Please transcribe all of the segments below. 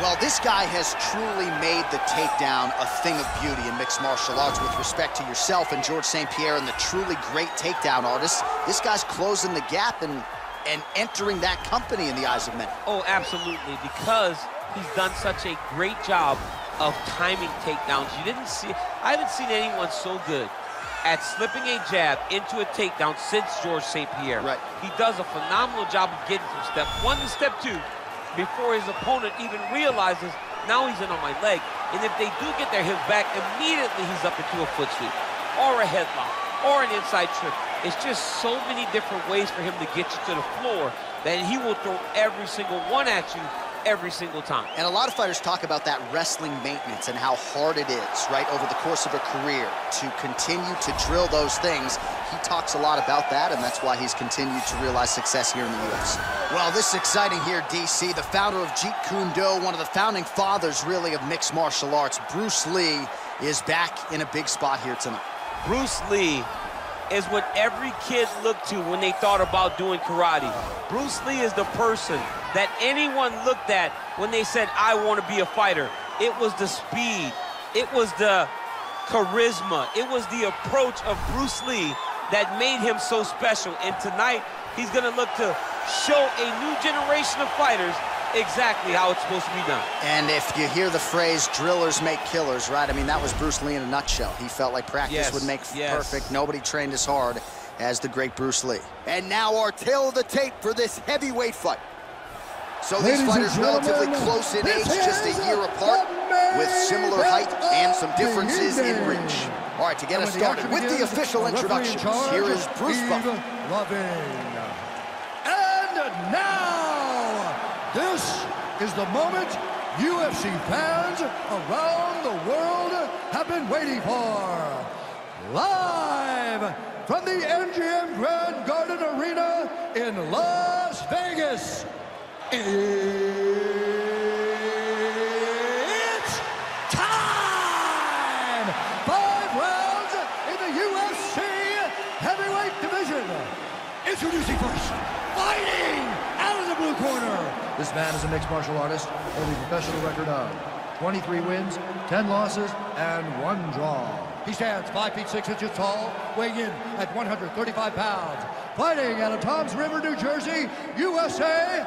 Well, this guy has truly made the takedown a thing of beauty in mixed martial arts with respect to yourself and George St. Pierre and the truly great takedown artists. This guy's closing the gap and, and entering that company in the eyes of many. Oh, absolutely, because he's done such a great job of timing takedowns. You didn't see, I haven't seen anyone so good at slipping a jab into a takedown since George St. Pierre. Right. He does a phenomenal job of getting from step one to step two before his opponent even realizes now he's in on my leg. And if they do get their hips back, immediately he's up into a foot sweep or a headlock or an inside trip. It's just so many different ways for him to get you to the floor that he will throw every single one at you every single time. And a lot of fighters talk about that wrestling maintenance and how hard it is, right, over the course of a career to continue to drill those things. He talks a lot about that, and that's why he's continued to realize success here in the U.S. Well, this is exciting here, DC. The founder of Jeet Kune Do, one of the founding fathers, really, of mixed martial arts, Bruce Lee, is back in a big spot here tonight. Bruce Lee is what every kid looked to when they thought about doing karate. Bruce Lee is the person that anyone looked at when they said, I want to be a fighter. It was the speed. It was the charisma. It was the approach of Bruce Lee that made him so special. And tonight, he's going to look to show a new generation of fighters exactly how it's supposed to be done. And if you hear the phrase drillers make killers, right? I mean, that was Bruce Lee in a nutshell. He felt like practice yes, would make yes. perfect. Nobody trained as hard as the great Bruce Lee. And now our tale of the tape for this heavyweight fight. So Ladies these fighters relatively close in age, just a year apart, with similar height and some differences in reach. All right, to get us started with the official introductions, here is Bruce Buffer. And now, this is the moment UFC fans around the world have been waiting for. Live from the MGM Grand Garden Arena in Las Vegas. It's time! Five rounds in the UFC heavyweight division. Introducing first, fighting out of the blue corner. This man is a mixed martial artist, holding a professional record of 23 wins, 10 losses, and one draw. He stands 5 feet 6 inches tall, weighing in at 135 pounds. Fighting out of Toms River, New Jersey, USA,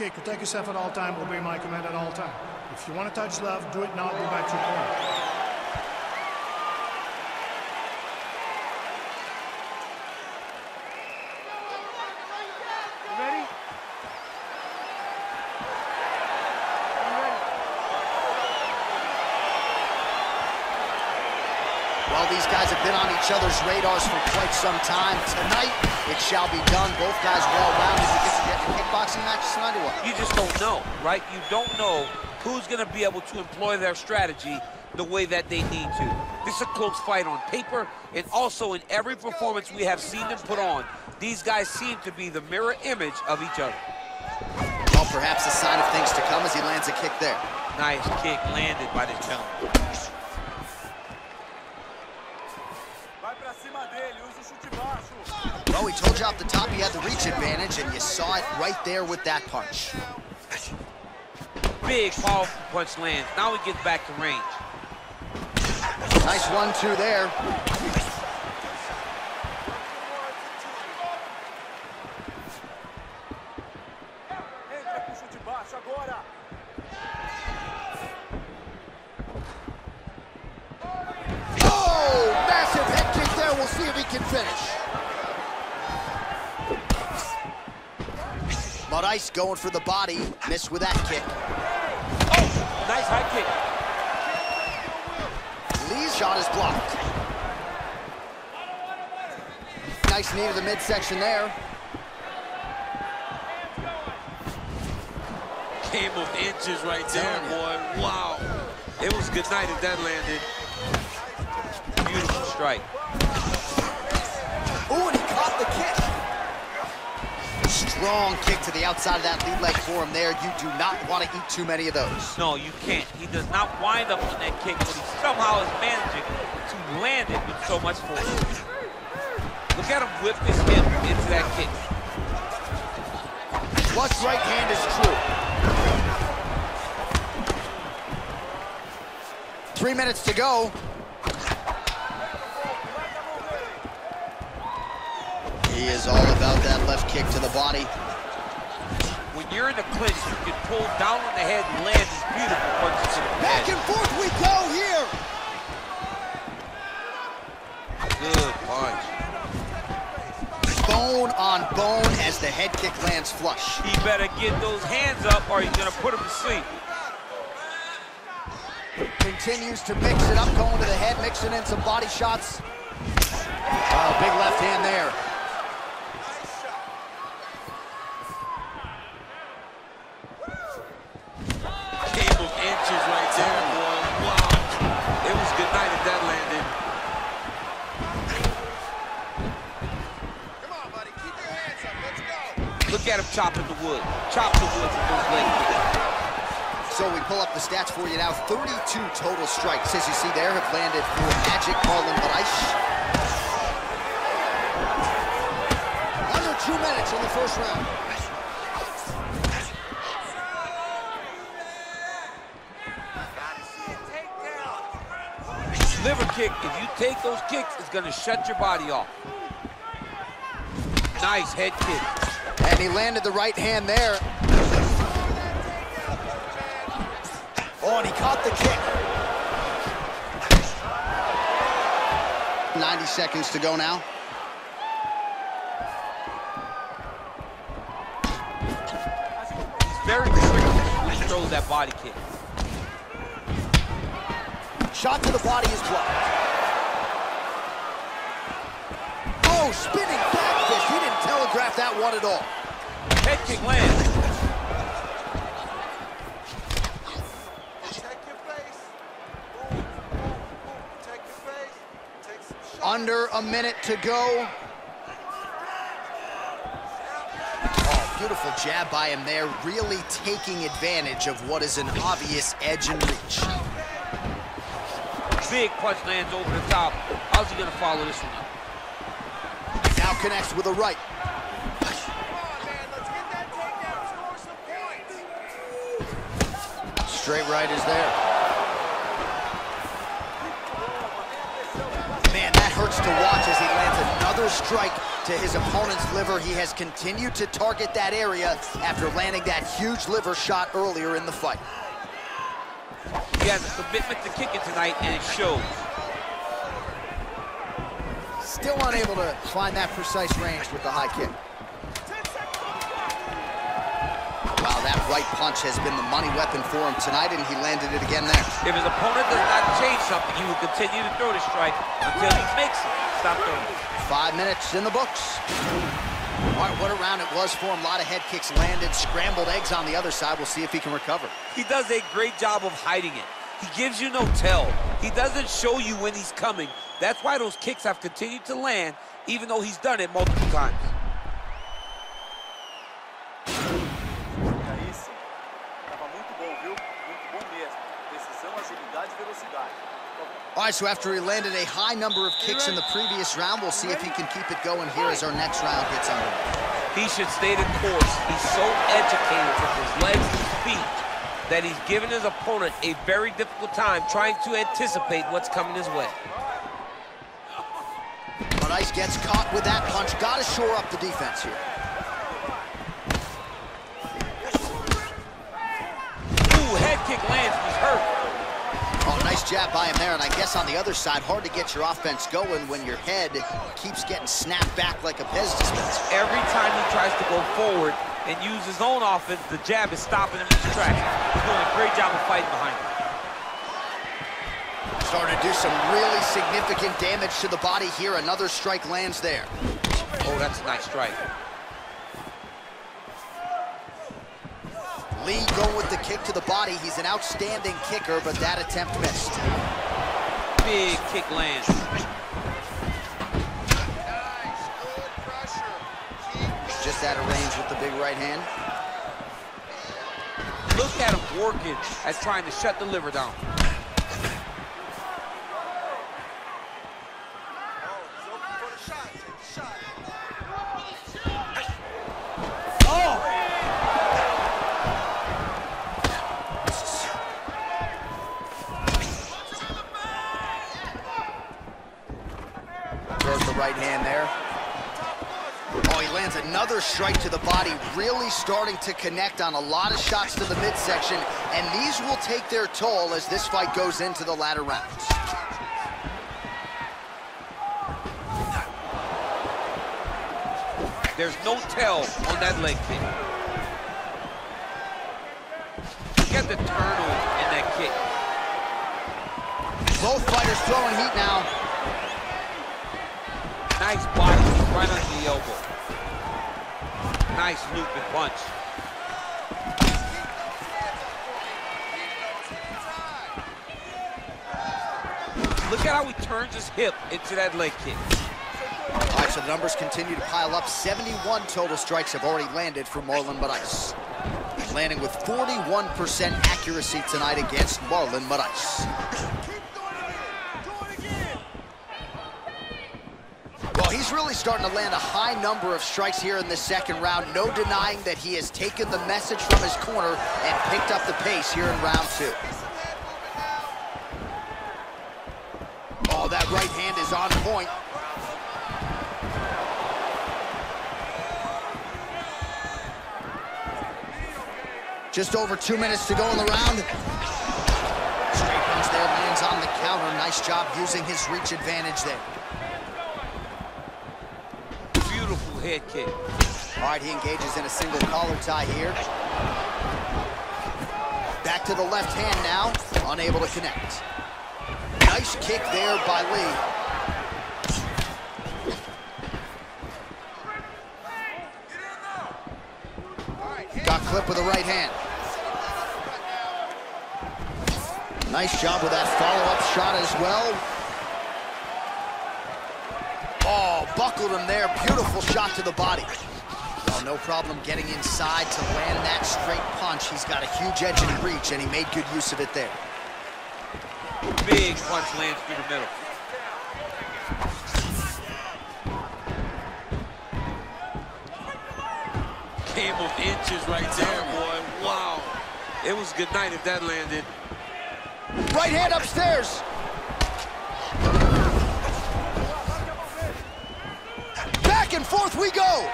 Okay, protect yourself at all time, obey my command at all time. If you want to touch love, do it now, go back to your corner. These guys have been on each other's radars for quite some time. Tonight, it shall be done. Both guys well-rounded. You get to get kickboxing matches tonight or what? You just don't know, right? You don't know who's going to be able to employ their strategy the way that they need to. This is a close fight on paper, and also in every performance we have seen them put on, these guys seem to be the mirror image of each other. Well, perhaps a sign of things to come as he lands a kick there. Nice kick landed by the gentleman. Well, we told you off the top he had the reach advantage, and you saw it right there with that punch. Big, powerful punch lands. Now he gets back to range. Nice one-two there. Oh, massive head kick there. We'll see if he can finish. Moraes going for the body. Missed with that kick. Oh, nice high kick. Lee's shot is blocked. Nice knee to the midsection there. Game of inches right there, boy. Wow. It was good night if that landed. Beautiful strike. Strong kick to the outside of that lead leg for him there. You do not want to eat too many of those. No, you can't. He does not wind up on that kick, but he somehow is managing to land it with so much force. Look at him whip his hip into that kick. Flush right hand is true. Three minutes to go. He is all about that left kick to the body. When you're in the clinch, you can pull down on the head and land these beautiful punches to the Back head. and forth we go here. Good punch. Bone on bone as the head kick lands flush. He better get those hands up or he's gonna put him to sleep. Continues to mix it up, going to the head, mixing in some body shots. Oh, big left hand there. Game of inches right there, boy. Wow. It was good night if that landed. Come on, buddy. Keep your hands up. Let's go. Look at him chopping the wood. Chop the wood with those leg kicks. So we pull up the stats for you now. 32 total strikes, as you see there, have landed for Magic Marlon Moraes. Under two minutes in the first round. Liver kick, if you take those kicks, it's gonna shut your body off. Nice head kick. And he landed the right hand there. Oh, and he caught the kick. 90 seconds to go now. Very tricky he throws that body kick. Shot to the body is blocked. Oh, spinning back fist. He didn't telegraph that one at all. Head kick lands. Protect your face. Boom, boom, boom. Protect your face. Take some shots. Under a minute to go. Oh, beautiful jab by him there, really taking advantage of what is an obvious edge and reach. Big punch lands over the top. How's he gonna follow this one up? Now connects with a right. Come on, man. Let's get that takedown. Score some points. Straight right is there. Man, that hurts to watch as he lands another strike to his opponent's liver. He has continued to target that area after landing that huge liver shot earlier in the fight. He has a commitment to kicking tonight, and it shows. Still unable to find that precise range with the high kick. Right punch has been the money weapon for him tonight, and he landed it again there. If his opponent does not change something, he will continue to throw the strike until he makes it. Stop throwing. Five minutes in the books. All right, what a round it was for him. A lot of head kicks landed, scrambled eggs on the other side. We'll see if he can recover. He does a great job of hiding it. He gives you no tell. He doesn't show you when he's coming. That's why those kicks have continued to land, even though he's done it multiple times. All right, so after he landed a high number of kicks in the previous round, we'll see if he can keep it going here as our next round gets underway. He should stay the course. He's so educated with his legs and feet that he's given his opponent a very difficult time trying to anticipate what's coming his way. Moraes gets caught with that punch. Got to shore up the defense here. Ooh, head kick lands. He's hurt. Oh, nice jab by him there, and I guess on the other side, hard to get your offense going when your head keeps getting snapped back like a Pez dispenser. Every time he tries to go forward and use his own offense, the jab is stopping him in his tracks. He's doing a great job of fighting behind him. Starting to do some really significant damage to the body here. Another strike lands there. Oh, that's a nice strike. Lee going with the kick to the body. He's an outstanding kicker, but that attempt missed. Big kick lands. Just out of range with the big right hand. Look at him working at trying to shut the liver down. Throws the right hand there. Oh, he lands another strike to the body, really starting to connect on a lot of shots to the midsection, and these will take their toll as this fight goes into the latter rounds. There's no tell on that leg kick. Look at the turtle in that kick. Both fighters throwing heat now. Nice body right under the elbow. Nice looping punch. Look at how he turns his hip into that leg kick. All right, so the numbers continue to pile up. 71 total strikes have already landed for Marlon Moraes. Landing with 41% accuracy tonight against Marlon Moraes. Well, he's really starting to land a high number of strikes here in the second round. No denying that he has taken the message from his corner and picked up the pace here in round two. Oh, that right hand is on point. Just over two minutes to go in the round. Straight punch there, lands on the counter. Nice job using his reach advantage there. Beautiful head kick. All right, he engages in a single collar tie here. Back to the left hand now, unable to connect. Nice kick there by Lee. Got clipped with the right hand. Nice job with that follow-up shot as well. Buckled him there. Beautiful shot to the body. Well, no problem getting inside to land that straight punch. He's got a huge edge in reach, and he made good use of it there. Big punch lands through the middle. Game of inches right there, boy. Wow. It was good night if that landed. Right hand upstairs. We go.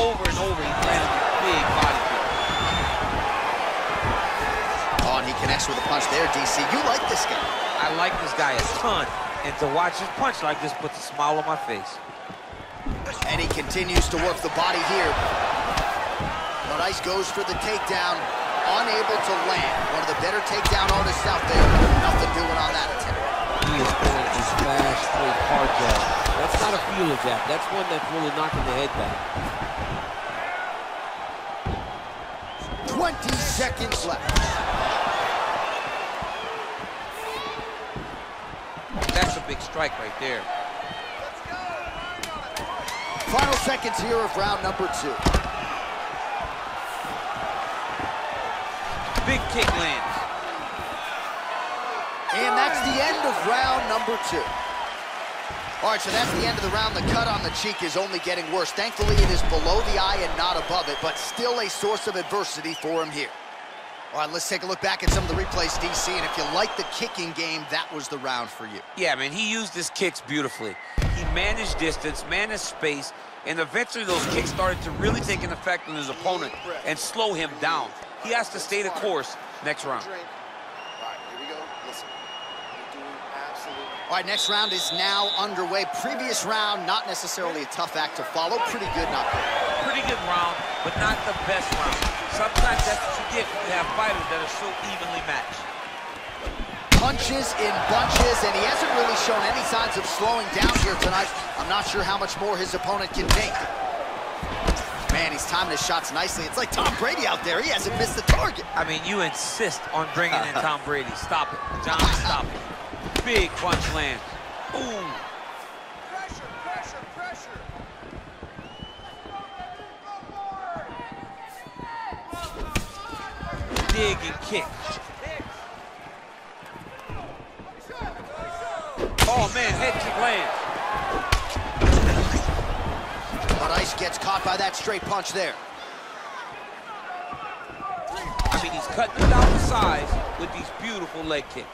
Over and over, he landed a big body kick. Oh, and he connects with a punch there, DC. You like this guy. I like this guy a ton, and to watch his punch like this puts a smile on my face. And he continues to work the body here. But Ice goes for the takedown, unable to land. One of the better takedown artists out there. Nothing doing on that attempt. He is going to smash straight hard jab. That's not a feeler jab. That's one that's really knocking the head back. 20 seconds left. That's a big strike right there. Final seconds here of round number two. Big kick lands. And that's the end of round number two. All right, so that's the end of the round. The cut on the cheek is only getting worse. Thankfully, it is below the eye and not above it, but still a source of adversity for him here. All right, let's take a look back at some of the replays, DC, and if you like the kicking game, that was the round for you. Yeah, man, he used his kicks beautifully. He managed distance, managed space, and eventually those kicks started to really take an effect on his opponent and slow him down. He has to stay the course next round. All right, here we go. Listen, you're doing absolutely All right, next round is now underway. Previous round, not necessarily a tough act to follow. Pretty good, not good. Pretty good round, but not the best round. sometimes that's what you get when you have fighters that are so evenly matched. Punches in bunches, and he hasn't really shown any signs of slowing down here tonight. I'm not sure how much more his opponent can take. Man, he's timing his shots nicely. It's like Tom Brady out there. He hasn't missed the target. I mean, you insist on bringing in Tom Brady. Stop it. John, stop it. Big punch lands. Ooh. Pressure, pressure, pressure. Dig and kick. Oh, man, head kick lands. But gets caught by that straight punch there. I mean, he's cutting it down the size with these beautiful leg kicks.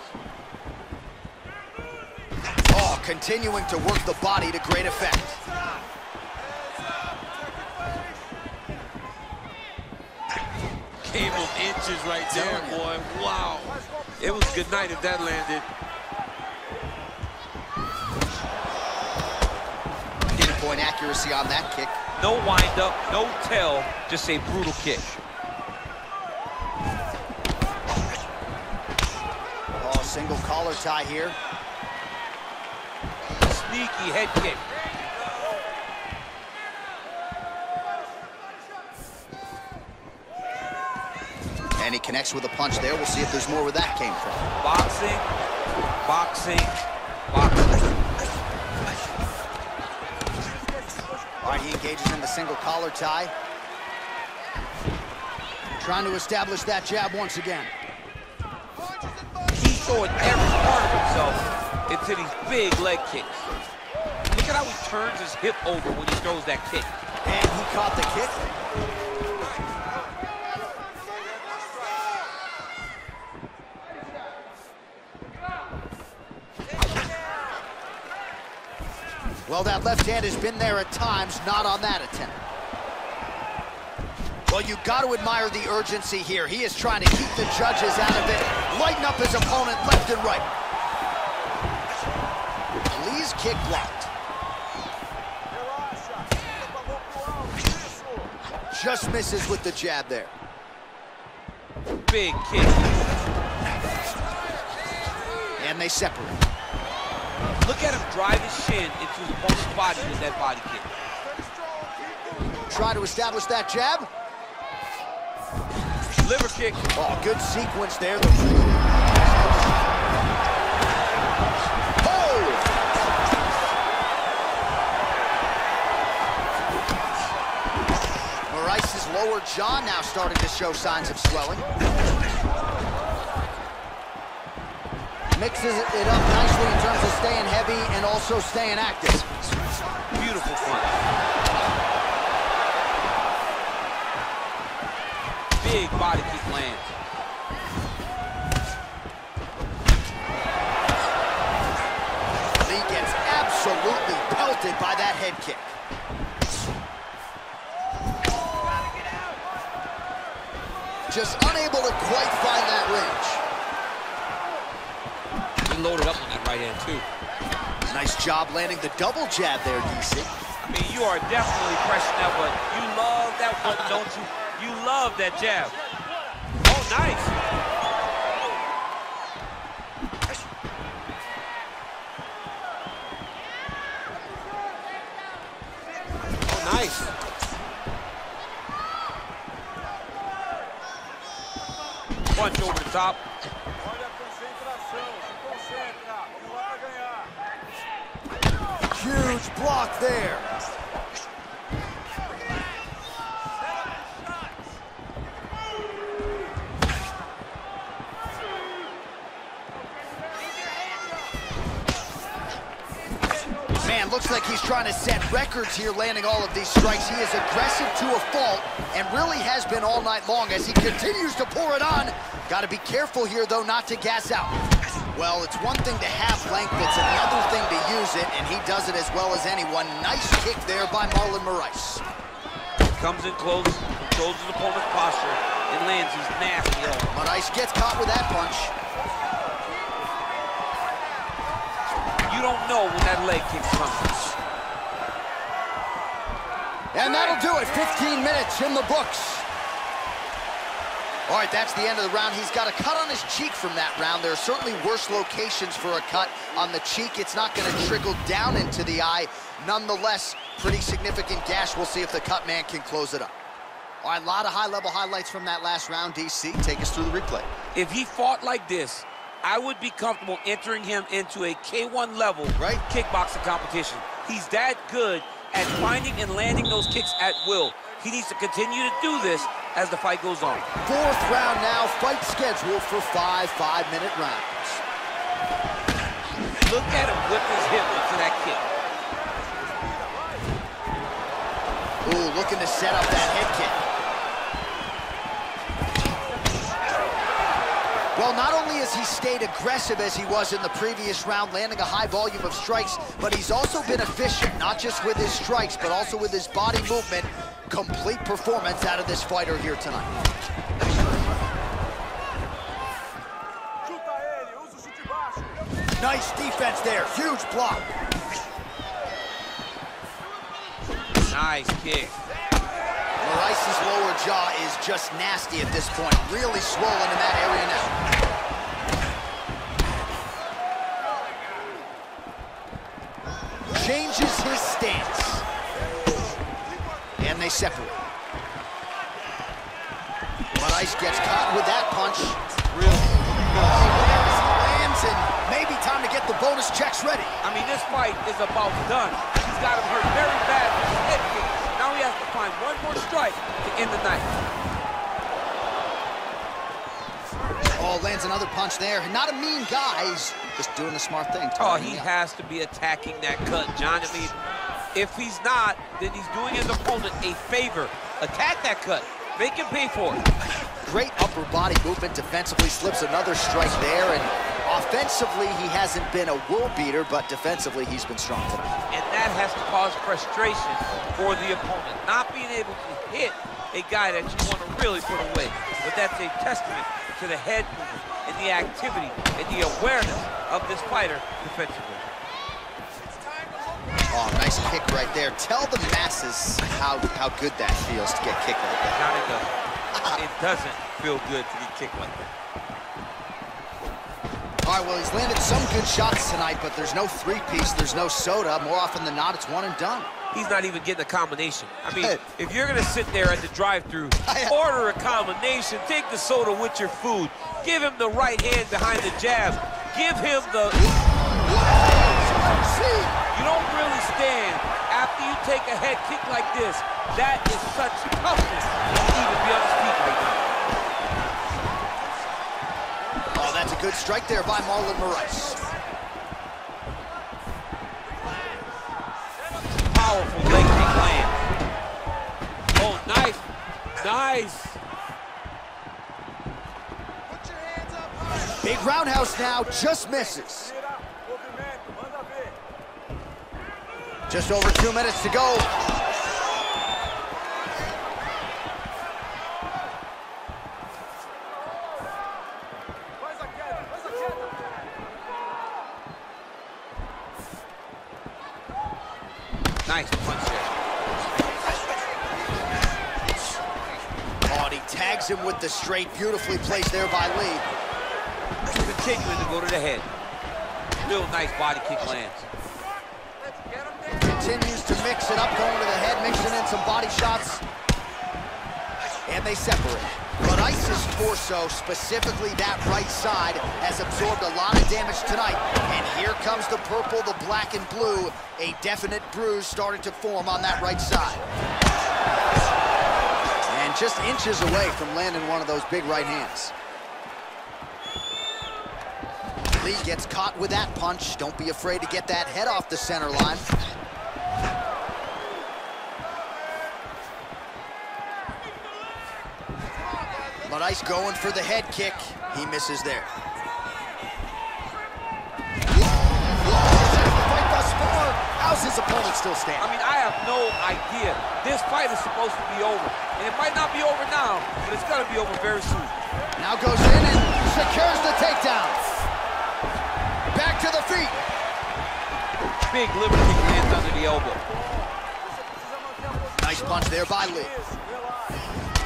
Oh, continuing to work the body to great effect. Gave him inches right there, boy. Wow. It was good night if that landed. Pinpoint accuracy on that kick. No windup, no tell, just a brutal kick. Oh, single collar tie here. Sneaky head kick. And he connects with a punch there. We'll see if there's more where that came from. Boxing, boxing, boxing. All right, he engages in the single collar tie. Trying to establish that jab once again. He's showing every part of himself into these big leg kicks. Look at how he turns his hip over when he throws that kick. And he caught the kick. Well, that left hand has been there at times, not on that attempt. Well, you got to admire the urgency here. He is trying to keep the judges out of it, lighten up his opponent left and right. Lee's kick blocked. Relaxa. Fica com a mão pro alto. Isso. Just misses with the jab there. Big kick. And they separate. At him drive his shin into his opponent's body with that body kick. Stay strong. Keep moving. Try to establish that jab. Liver kick. Oh, good sequence there. The... Oh! Lower jaw now starting to show signs of swelling. Mixes it up nicely in terms of staying heavy and also staying active. Beautiful punch. Big body kick lands. Lee gets absolutely pelted by that head kick. Just unable to quite find that range. He loaded up on that right hand, too. Nice job landing the double jab there, DC. I mean, you are definitely pressing that one. You love that one, don't you? You love that jab. Oh, nice. Oh, nice. Punch over the top. Huge block there. Man, looks like he's trying to set records here, landing all of these strikes. He is aggressive to a fault and really has been all night long as he continues to pour it on. Got to be careful here, though, not to gas out. Well, it's one thing to have length, it's another thing to use it, and he does it as well as anyone. Nice kick there by Marlon Moraes. Comes in close, controls his opponent's posture, and lands these nasty elbows. Moraes gets caught with that punch. You don't know when that leg kick's coming. And that'll do it. 15 minutes in the books. All right, that's the end of the round. He's got a cut on his cheek from that round. There are certainly worse locations for a cut on the cheek. It's not going to trickle down into the eye. Nonetheless, pretty significant gash. We'll see if the cut man can close it up. All right, a lot of high-level highlights from that last round. DC, take us through the replay. If he fought like this, I would be comfortable entering him into a K1 level Right. kickboxing competition. He's that good at finding and landing those kicks at will. He needs to continue to do this as the fight goes on. Fourth round now, fight scheduled for five five-minute rounds. Look at him whip his hip into that kick. Ooh, looking to set up that head kick. Well, not only has he stayed aggressive as he was in the previous round, landing a high volume of strikes, but he's also been efficient, not just with his strikes, but also with his body movement. Complete performance out of this fighter here tonight. Chuta ele, usa o chute baixo. Nice defense there, huge block. Nice kick. Moraes' lower jaw is just nasty at this point, really swollen in that area now. Separate. Moraes gets caught with that punch. Real. Lands and maybe time to get the bonus checks ready. I mean, this fight is about done. He's got him hurt very bad with his head kick. Now he has to find one more strike to end the night. Oh, lands another punch there. Not a mean guy. He's just doing the smart thing. Oh, he has to be attacking that cut, John. I mean, if he's not, then he's doing his opponent a favor. Attack that cut. Make him pay for it. Great upper body movement defensively, slips another strike there, and offensively, he hasn't been a world beater, but defensively, he's been strong tonight. And that has to cause frustration for the opponent. Not being able to hit a guy that you want to really put away. But that's a testament to the head movement and the activity and the awareness of this fighter defensively. Oh, nice kick right there. Tell the masses how, how good that feels to get kicked like that. Not it doesn't. It doesn't feel good to get kicked like that. All right, well, he's landed some good shots tonight, but there's no three-piece, there's no soda. More often than not, it's one and done. He's not even getting a combination. I mean, if you're gonna sit there at the drive-through, order a combination, take the soda with your food, give him the right hand behind the jab, give him the... You don't really stand after you take a head kick like this. That is such toughness to even be on his feet right now. Oh, that's a good strike there by Marlon Moraes. Powerful leg kick land. Oh, nice. Nice. Put your hands up high. Big roundhouse now, just misses. Just over two minutes to go. Nice punch there. Oh, he tags him with the straight. Beautifully placed there by Lee. Continuing to go to the head. Real nice body kick lands. To mix it up, going to the head, mixing in some body shots. And they separate. But Ice's torso, specifically that right side, has absorbed a lot of damage tonight. And here comes the purple, the black, and blue. A definite bruise starting to form on that right side. And just inches away from landing one of those big right hands. Lee gets caught with that punch. Don't be afraid to get that head off the center line. Ice going for the head kick. He misses there. Fight thus far. How's his opponent still standing? I mean, I have no idea. This fight is supposed to be over. And it might not be over now, but it's gonna be over very soon. Now goes in and secures the takedown. Back to the feet. Big kick lands under the elbow. Nice punch there by Lee.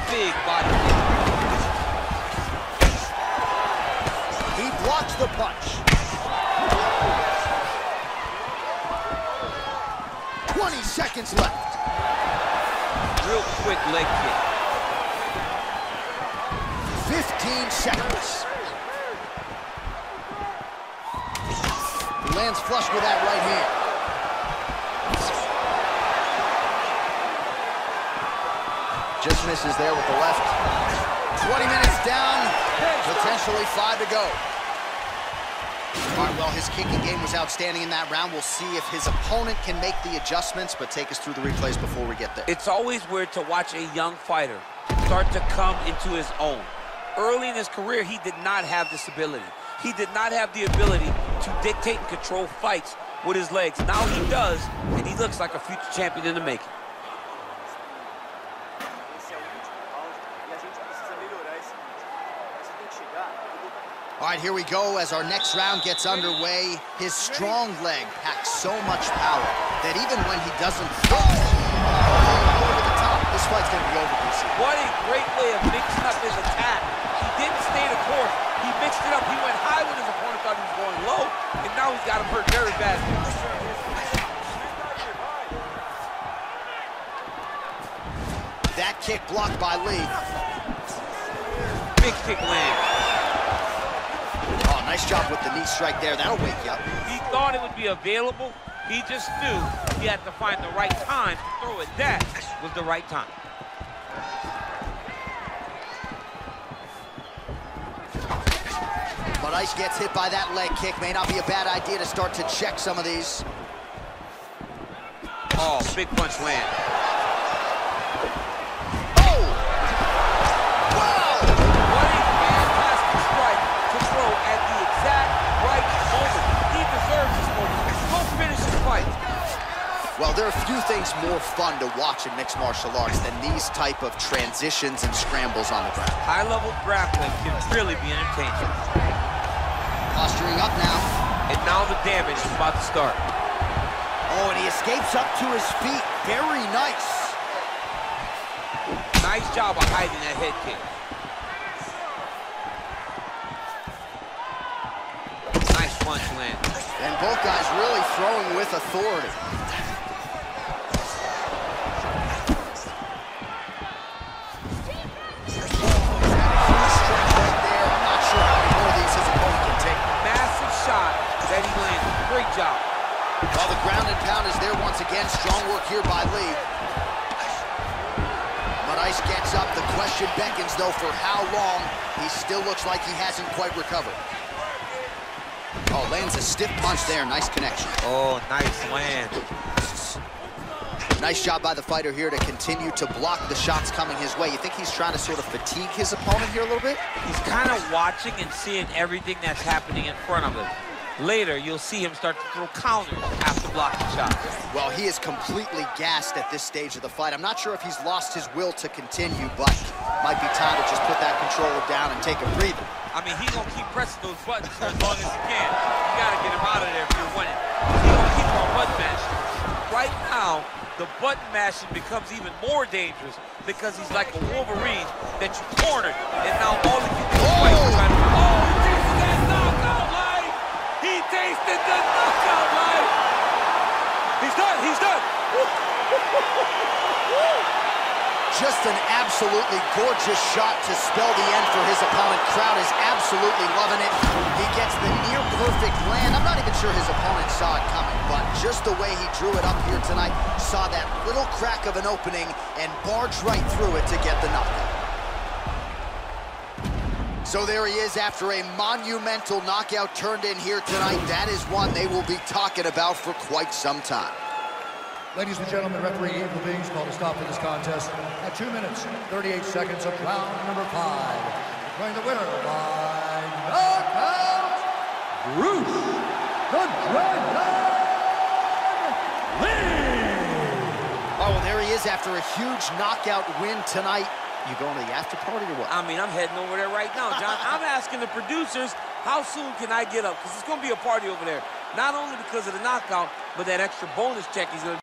Big body kick. Blocks the punch. 20 seconds left. Real quick leg kick. 15 seconds. Lands flush with that right hand. Just misses there with the left. 20 minutes down, potentially five to go. All right, well, his kicking game was outstanding in that round. We'll see if his opponent can make the adjustments, but take us through the replays before we get there. It's always weird to watch a young fighter start to come into his own. Early in his career, he did not have this ability. He did not have the ability to dictate and control fights with his legs. Now he does, and he looks like a future champion in the making. Right, here we go as our next round gets underway. His strong leg packs so much power that even when he doesn't fall over the top, this fight's gonna be over, DC. What a great way of mixing up his attack. He didn't stay the course. He mixed it up. He went high when his opponent thought he was going low, and now he's got him hurt very badly. That kick blocked by Lee. Big kick land. Nice job with the knee strike there. That'll wake you up. He thought it would be available. He just knew he had to find the right time to throw it. That was the right time. But Ice gets hit by that leg kick. May not be a bad idea to start to check some of these. Oh, big punch land. There are a few things more fun to watch in mixed martial arts than these type of transitions and scrambles on the ground. High-level grappling can really be entertaining. Posturing up now. And now the damage is about to start. Oh, and he escapes up to his feet. Very nice. Nice job of hiding that head kick. Nice punch land. And both guys really throwing with authority. The pound is there once again. Strong work here by Lee. But Ice gets up. The question beckons, though, for how long. He still looks like he hasn't quite recovered. Oh, lands a stiff punch there. Nice connection. Oh, nice land. Nice job by the fighter here to continue to block the shots coming his way. You think he's trying to sort of fatigue his opponent here a little bit? He's kind of watching and seeing everything that's happening in front of him. Later, you'll see him start to throw counters after blocking shots. Well, he is completely gassed at this stage of the fight. I'm not sure if he's lost his will to continue, but might be time to just put that controller down and take a breather. I mean, he's gonna keep pressing those buttons for as long as he can. You gotta get him out of there if you're winning. He's gonna keep on button mashing. Right now, the button mashing becomes even more dangerous because he's like a Wolverine that you cornered, and now all he can do is fight oh! to to. Oh, he tasted that knockout! He tasted the knockout done. He's done. Just an absolutely gorgeous shot to spell the end for his opponent. Crowd is absolutely loving it. He gets the near perfect land. I'm not even sure his opponent saw it coming, but just the way he drew it up here tonight, saw that little crack of an opening and barged right through it to get the knockout. So there he is after a monumental knockout turned in here tonight. That is one they will be talking about for quite some time. Ladies and gentlemen, referee Eve Levine's called a stop to this contest at 2 minutes, 38 seconds of round number 5. Declaring the winner by knockout, Bruce the Dragon Lee! Oh, well, there he is after a huge knockout win tonight. You going to the after party or what? I mean, I'm heading over there right now, John. I'm asking the producers, how soon can I get up? Because it's going to be a party over there. Not only because of the knockout, but that extra bonus check he's going to